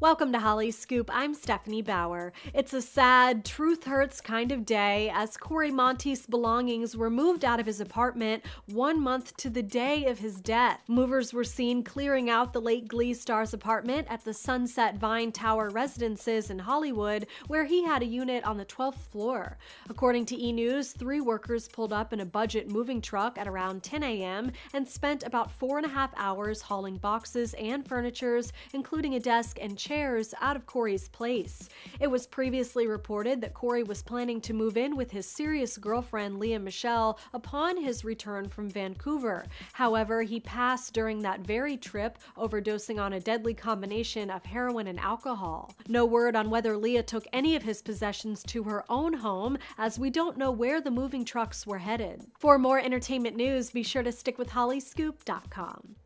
Welcome to Holly Scoop. I'm Stephanie Bauer. It's a sad, truth hurts kind of day as Cory Monteith's belongings were moved out of his apartment one month to the day of his death. Movers were seen clearing out the late Glee star's apartment at the Sunset Vine Tower Residences in Hollywood, where he had a unit on the 12th floor. According to E! News, three workers pulled up in a budget moving truck at around 10 a.m. and spent about four and a half hours hauling boxes and furnitures, including a desk and chairs out of Cory's place. It was previously reported that Cory was planning to move in with his serious girlfriend Lea Michele, upon his return from Vancouver. However, he passed during that very trip, overdosing on a deadly combination of heroin and alcohol. No word on whether Leah took any of his possessions to her own home, as we don't know where the moving trucks were headed. For more entertainment news, be sure to stick with hollyscoop.com.